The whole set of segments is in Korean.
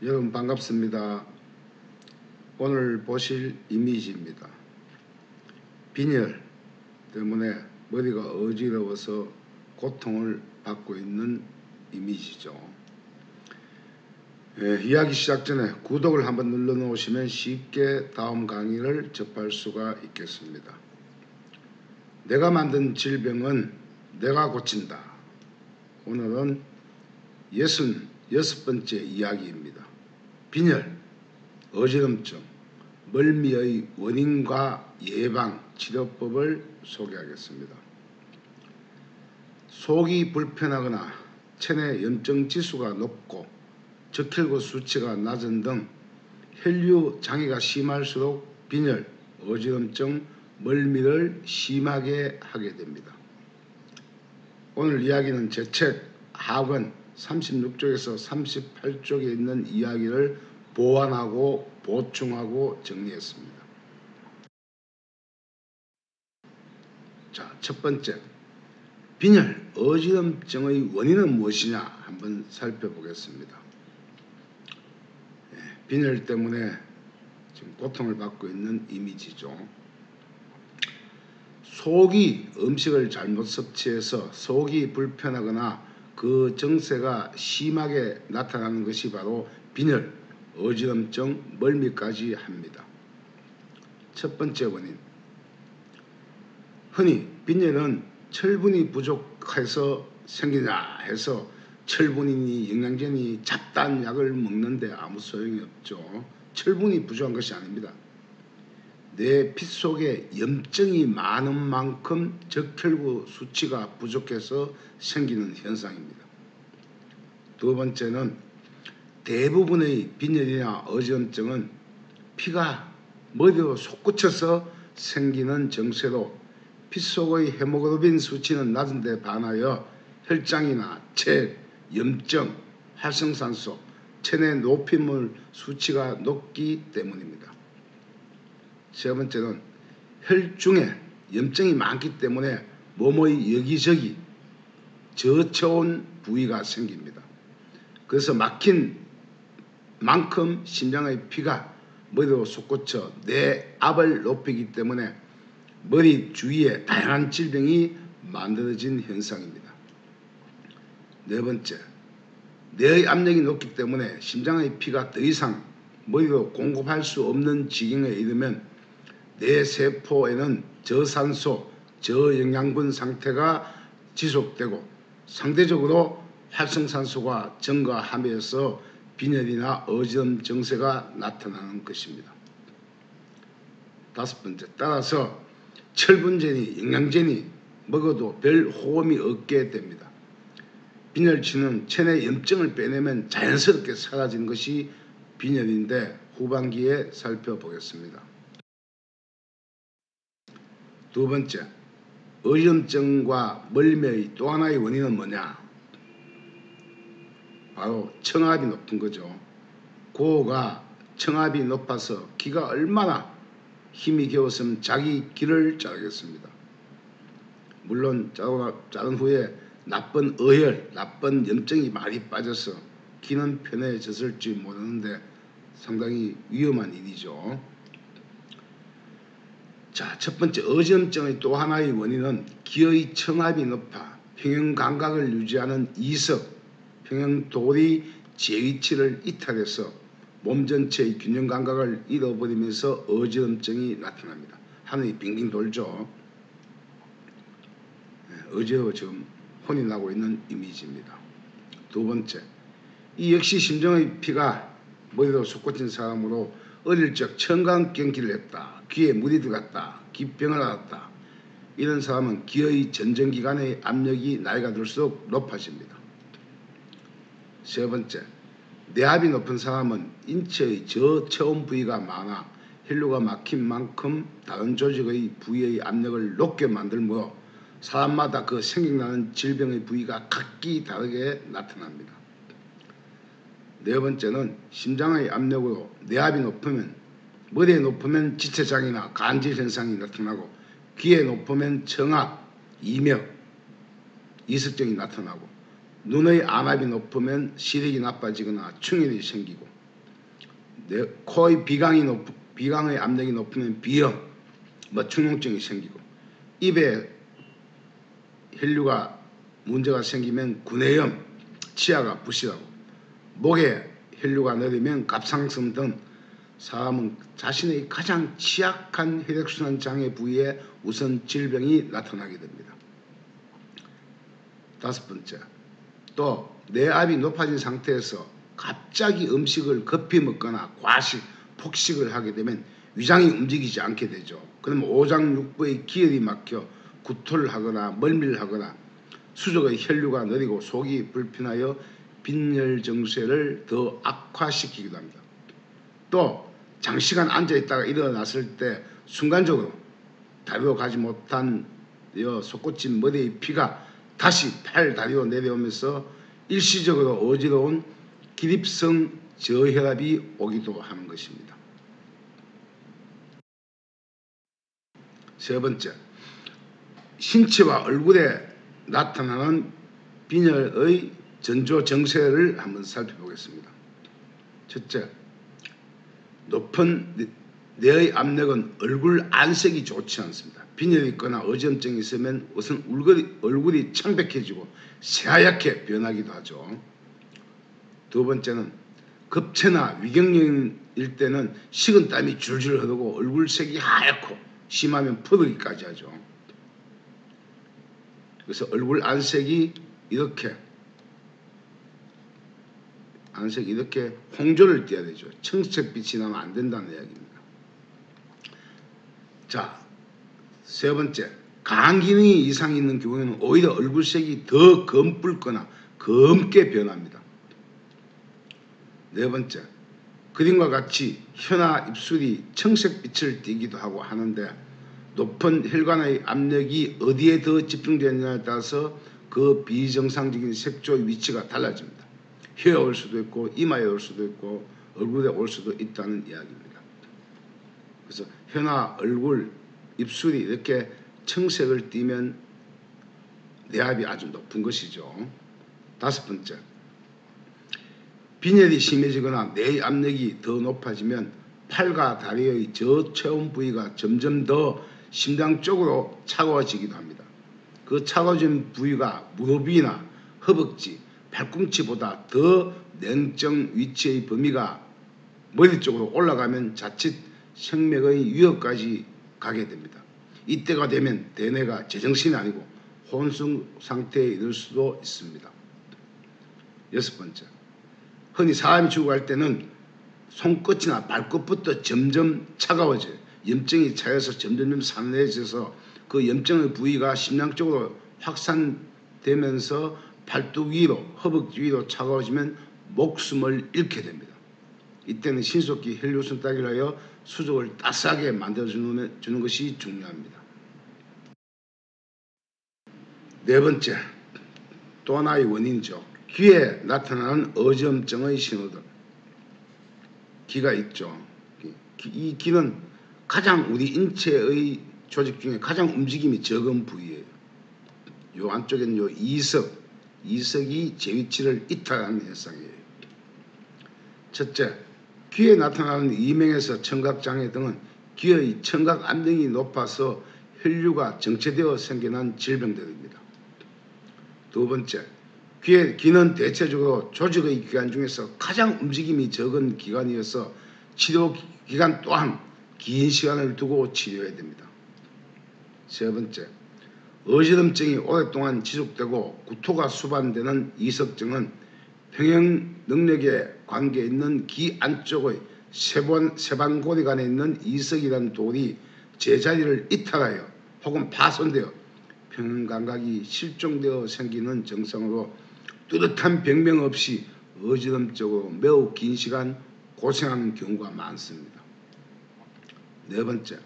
여러분 반갑습니다. 오늘 보실 이미지입니다. 빈혈 때문에 머리가 어지러워서 고통을 받고 있는 이미지죠. 예, 이야기 시작 전에 구독을 한번 눌러 놓으시면 쉽게 다음 강의를 접할 수가 있겠습니다. 내가 만든 질병은 내가 고친다. 오늘은 예순 여섯 번째 이야기입니다. 빈혈, 어지럼증, 멀미의 원인과 예방 치료법을 소개하겠습니다. 속이 불편하거나 체내 염증 지수가 높고 적혈구 수치가 낮은 등 혈류 장애가 심할수록 빈혈, 어지럼증, 멀미를 심하게 하게 됩니다. 오늘 이야기는 제책 하권 36쪽에서 38쪽에 있는 이야기를 보완하고 보충하고 정리했습니다. 자, 첫 번째. 빈혈, 어지럼증의 원인은 무엇이냐 한번 살펴보겠습니다. 예, 빈혈 때문에 지금 고통을 받고 있는 이미지죠. 속이 음식을 잘못 섭취해서 속이 불편하거나 그 증세가 심하게 나타나는 것이 바로 빈혈, 어지럼증, 멀미까지 합니다. 첫 번째 원인. 흔히 빈혈은 철분이 부족해서 생기냐 해서 철분이니 영양제니 잡다한 약을 먹는데 아무 소용이 없죠. 철분이 부족한 것이 아닙니다. 내피 속에 염증이 많은 만큼 적혈구 수치가 부족해서 생기는 현상입니다. 두 번째는 대부분의 빈혈이나 어지럼증은 피가 머리로 솟구쳐서 생기는 정세로 피 속의 헤모글로빈 수치는 낮은 데 반하여 혈장이나 체, 염증, 활성산소, 체내 노폐물 수치가 높기 때문입니다. 세 번째는 혈중에 염증이 많기 때문에 몸의 여기저기 저체온 부위가 생깁니다. 그래서 막힌 만큼 심장의 피가 머리로 솟구쳐 내 압을 높이기 때문에 머리 주위에 다양한 질병이 만들어진 현상입니다. 네 번째, 뇌의 압력이 높기 때문에 심장의 피가 더 이상 머리로 공급할 수 없는 지경에 이르면 뇌 세포에는 저산소, 저영양분 상태가 지속되고 상대적으로 활성산소가 증가하면서 빈혈이나 어지럼 증세가 나타나는 것입니다. 다섯 번째, 따라서 철분제니 영양제니 먹어도 별 호흡이 없게 됩니다. 빈혈치는 체내 염증을 빼내면 자연스럽게 사라지는 것이 빈혈인데 후반기에 살펴보겠습니다. 두 번째, 어지럼증과 멀미의 또 하나의 원인은 뭐냐? 바로 청압이 높은 거죠. 고가 청압이 높아서 기가 얼마나 힘이 겨웠으면 자기 기를 자르겠습니다. 물론 자른 후에 나쁜 어혈, 나쁜 염증이 많이 빠져서 기는 편해졌을지 모르는데 상당히 위험한 일이죠. 자, 첫 번째 어지럼증의 또 하나의 원인은 기의 청압이 높아 평형 감각을 유지하는 이석, 평형 돌이 제2치를 이탈해서 몸 전체의 균형 감각을 잃어버리면서 어지럼증이 나타납니다. 하늘이 빙빙 돌죠. 네, 어지러워 지금 혼이 나고 있는 이미지입니다. 두 번째, 이 역시 심정의 피가 머리로 솟구친 사람으로 어릴 적 청강경기를 했다. 귀에 물이 들어갔다. 기병을 앓았다. 이런 사람은 기의 전정기관의 압력이 나이가 들수록 높아집니다. 세 번째, 내압이 높은 사람은 인체의 저체온 부위가 많아 혈류가 막힌 만큼 다른 조직의 부위의 압력을 높게 만들므로 사람마다 그 생겨나는 질병의 부위가 각기 다르게 나타납니다. 네 번째는 심장의 압력으로 내압이 높으면 머리에 높으면 지체장애나 간질 현상이 나타나고 귀에 높으면 청압, 이명, 이석증이 나타나고 눈의 안압이 높으면 시력이 나빠지거나 충혈이 생기고 내 코의 비강이 높 비강의 압력이 높으면 비염, 뭐 충농증이 생기고 입에 혈류가 문제가 생기면 구내염, 치아가 부실하고 목에 혈류가 내리면 갑상선 등 사람은 자신의 가장 취약한 혈액순환 장애 부위에 우선 질병이 나타나게 됩니다. 다섯 번째, 또 뇌압이 높아진 상태에서 갑자기 음식을 급히 먹거나 과식, 폭식을 하게 되면 위장이 움직이지 않게 되죠. 그럼 오장육부의 기혈이 막혀 구토를 하거나 멀미를 하거나 수족의 혈류가 느리고 속이 불편하여 빈혈 증세를 더 악화시키기도 합니다. 또 장시간 앉아 있다가 일어났을 때 순간적으로 다리로 가지 못한 속꽂힌 머리의 피가 다시 팔 다리로 내려오면서 일시적으로 어지러운 기립성 저혈압이 오기도 하는 것입니다. 세 번째, 신체와 얼굴에 나타나는 빈혈의 전조 정세를 한번 살펴보겠습니다. 첫째, 높은 뇌의 압력은 얼굴 안색이 좋지 않습니다. 빈혈이 있거나 어지럼증이 있으면 우선 얼굴이, 얼굴이 창백해지고 새하얗게 변하기도 하죠. 두 번째는 급체나 위경련일 때는 식은 땀이 줄줄 흐르고 얼굴색이 하얗고 심하면 푸르기까지 하죠. 그래서 얼굴 안색이 이렇게 안색이 이렇게 홍조를 띄어야 되죠. 청색빛이 나면 안 된다는 이야기입니다. 자, 세 번째, 간 기능이 이상이 있는 경우에는 오히려 얼굴색이 더 검붉거나 검게 변합니다. 네 번째, 그림과 같이 혀나 입술이 청색빛을 띠기도 하고 하는데 높은 혈관의 압력이 어디에 더 집중되느냐에 따라서 그 비정상적인 색조의 위치가 달라집니다. 혀에 올 수도 있고 이마에 올 수도 있고 얼굴에 올 수도 있다는 이야기입니다. 그래서 혀나 얼굴, 입술이 이렇게 청색을 띠면 내압이 아주 높은 것이죠. 다섯 번째, 빈혈이 심해지거나 뇌 압력이 더 높아지면 팔과 다리의 저체온 부위가 점점 더 심장 쪽으로 차가워지기도 합니다. 그 차가워진 부위가 무릎이나 허벅지, 팔꿈치보다 더 냉정 위치의 범위가 머리 쪽으로 올라가면 자칫 생명의 위협까지 가게 됩니다. 이때가 되면 대뇌가 제정신이 아니고 혼수 상태에 이를 수도 있습니다. 여섯 번째, 흔히 사람이 죽어갈 때는 손끝이나 발끝부터 점점 차가워져요. 염증이 차여서 점점점 산해져서 그 염증의 부위가 심장 쪽으로 확산되면서 팔뚝 위로, 허벅지 위로 차가워지면 목숨을 잃게 됩니다. 이때는 신속히 혈류순 따기를 하여 수족을 따스하게 만들어주는 주는 것이 중요합니다. 네 번째, 또 하나의 원인이죠. 귀에 나타나는 어지럼증의 신호들. 귀가 있죠. 이 귀는 가장 우리 인체의 조직 중에 가장 움직임이 적은 부위예요. 요 안쪽에는 요 이석, 이석이 제 위치를 이탈하는 현상이에요. 첫째, 귀에 나타나는 이명에서 청각장애 등은 귀의 청각 안정이 높아서 혈류가 정체되어 생겨난 질병들입니다. 두 번째, 귀의 귀는 대체적으로 조직의 기관 중에서 가장 움직임이 적은 기관이어서 치료 기간 또한 긴 시간을 두고 치료해야 됩니다. 세 번째, 어지럼증이 오랫동안 지속되고 구토가 수반되는 이석증은 평형 능력에 관계 있는 귀 안쪽의 세번 세반고리관에 있는 이석이라는 돌이 제자리를 이탈하여 혹은 파손되어 평형 감각이 실종되어 생기는 증상으로 뚜렷한 병명 없이 어지럼증으로 매우 긴 시간 고생하는 경우가 많습니다. 네 번째,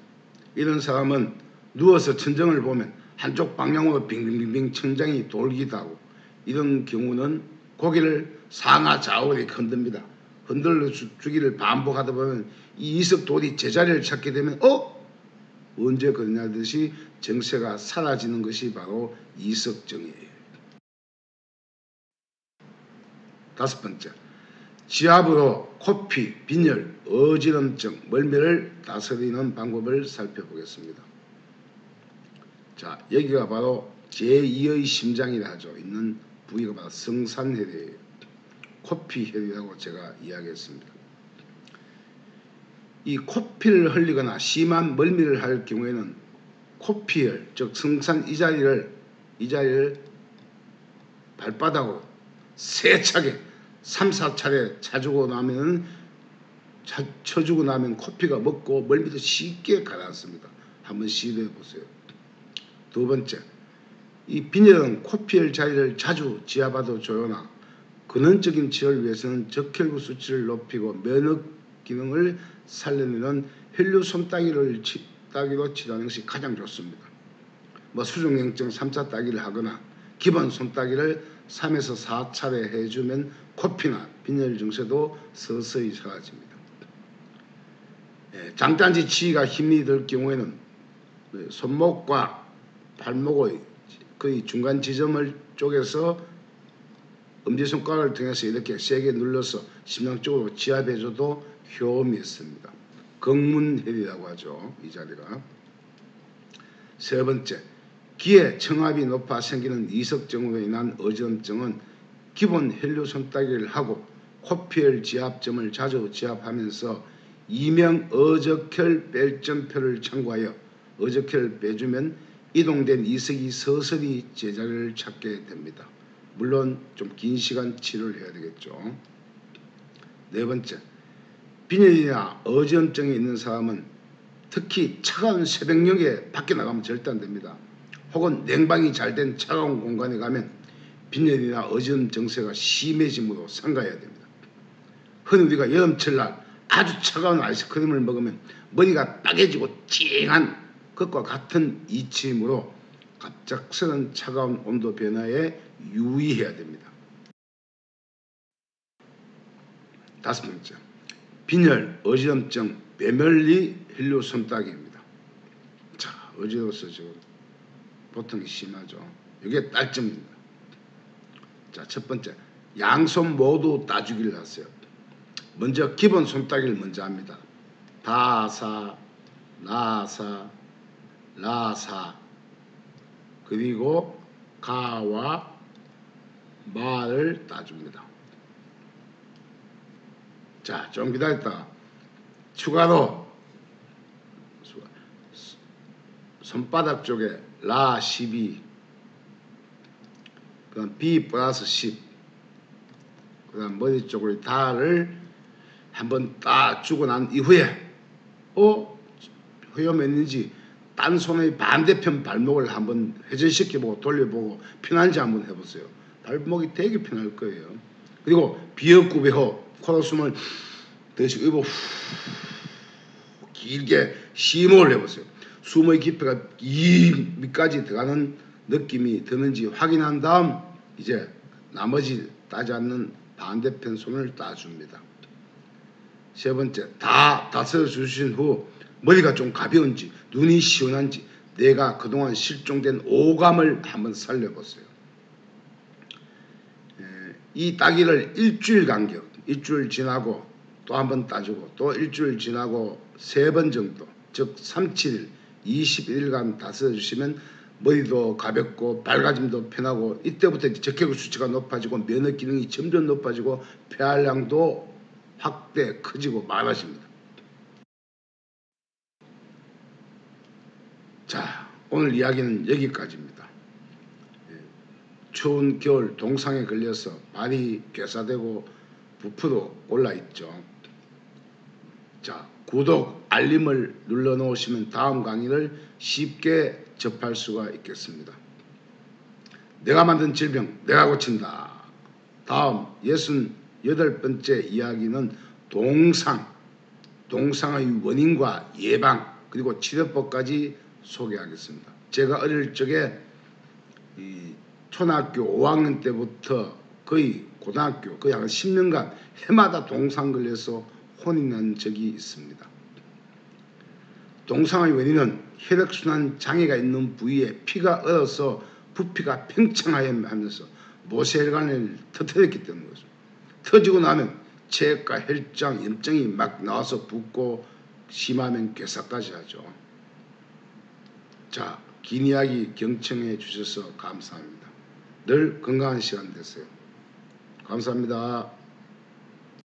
이런 사람은 누워서 천정을 보면 한쪽 방향으로 빙빙빙빙 천장이 돌기도 하고 이런 경우는 고개를 상하 좌우에 흔듭니다. 흔들러 주기를 반복하다 보면 이 이석 돌이 제자리를 찾게 되면 어? 언제 그러냐 듯이 정세가 사라지는 것이 바로 이석정이에요. 다섯 번째, 지압으로 코피, 빈혈, 어지럼증, 멀미를 다스리는 방법을 살펴보겠습니다. 자, 여기가 바로 제2의 심장이라 하죠. 있는 부위가 바로 성산혈이에요. 코피혈이라고 제가 이야기했습니다. 이 코피를 흘리거나 심한 멀미를 할 경우에는 코피혈, 즉 성산 이 자리를 이 자리를 발바닥으로 세차게 3, 4차례 차주고 나면 차, 쳐주고 나면 코피가 먹고 멀미도 쉽게 가라앉습니다. 한번 시도해 보세요. 두 번째, 이 빈혈은 코피혈 자리를 자주 지압하도 좋으나 근원적인 치료를 위해서는 적혈구 수치를 높이고 면역 기능을 살려내는 혈류 손따기를 치, 따기로 치료하는 것이 가장 좋습니다. 뭐 수족냉증 3차 따기를 하거나 기본 손따기를 3에서 4차례 해주면 코피나 빈혈 증세도 서서히 사라집니다. 예, 장단지 치기가 힘이 들 경우에는 네, 손목과 발목의 거의 중간 지점을 쪼개서 엄지손가락을 통해서 이렇게 세게 눌러서 심장 쪽으로 지압해줘도 효험이 있습니다. 경문혈이라고 하죠. 이 자리가. 세 번째, 기에 청압이 높아 생기는 이석증으로 인한 어지럼증은 기본 혈류 손따기를 하고 코피혈 지압점을 자주 지압하면서 이명 어적혈 뺄점표를 참고하여 어적혈을 빼주면 이동된 이석이 서서히 제자리를 찾게 됩니다. 물론 좀 긴 시간 치료를 해야 되겠죠. 네 번째, 빈혈이나 어지럼증이 있는 사람은 특히 차가운 새벽녘에 밖에 나가면 절대 안 됩니다. 혹은 냉방이 잘 된 차가운 공간에 가면 빈혈이나 어지럼 증세가 심해지므로 삼가해야 됩니다. 흔히 우리가 여름철 날 아주 차가운 아이스크림을 먹으면 머리가 따개지고 찡한 것과 같은 이치이므로 갑작스런 차가운 온도 변화에 유의해야 됩니다. 다섯 번째, 빈혈, 어지럼증, 배멀리 혈류 손따기입니다. 자, 어지러워서 지금 보통 심하죠. 이게 딸점입니다. 자, 첫 번째, 양손 모두 따주기를 하세요. 먼저 기본 손따기를 먼저 합니다. 다사, 나사, 라사, 그리고 가와 마를 따줍니다. 자, 좀 기다렸다. 추가로. 손바닥 쪽에 라 12, 그 다음 B 플러스 10, 그 다음 머리 쪽으로 다를 한번 딱 주고 난 이후에 어? 회염했는지 딴 손의 반대편 발목을 한번 회전시켜보고 돌려보고 편한지 한번 해보세요. 발목이 되게 편할 거예요. 그리고 비역구배호 코로 숨을 드시고 후 길게 심호흡을 해보세요. 숨의 깊이가 이 밑까지 들어가는 느낌이 드는지 확인한 다음 이제 나머지 따지 않는 반대편 손을 따줍니다. 세 번째, 다 다스려 주신 후 머리가 좀 가벼운지 눈이 시원한지 내가 그동안 실종된 오감을 한번 살려보세요. 에, 이 따기를 일주일 간격, 일주일 지나고 또 한번 따주고 또 일주일 지나고 세 번 정도, 즉 3, 7일, 21일간 다스려 주시면 머리도 가볍고 밝아짐도 편하고 이때부터 이제 적혈구 수치가 높아지고 면역 기능이 점점 높아지고 폐활량도 확대 커지고 많아집니다. 자, 오늘 이야기는 여기까지입니다. 예, 추운 겨울 동상에 걸려서 발이 괴사되고 부푸도 올라 있죠. 자, 구독, 알림을 눌러 놓으시면 다음 강의를 쉽게 접할 수가 있겠습니다. 내가 만든 질병, 내가 고친다. 다음 68번째 이야기는 동상, 동상의 원인과 예방, 그리고 치료법까지 소개하겠습니다. 제가 어릴 적에 이 초등학교 5학년 때부터 거의 고등학교 거의 한 10년간 해마다 동상 걸려서 혼이 난 적이 있습니다. 동상의 원인은 혈액순환 장애가 있는 부위에 피가 얼어서 부피가 팽창하면서 모세혈관을 터뜨렸기 것입니다. 터지고 나면 체액과 혈장, 염증이 막 나와서 붓고 심하면 괴사까지 하죠. 자, 긴 이야기 경청해 주셔서 감사합니다. 늘 건강한 시간 되세요. 감사합니다.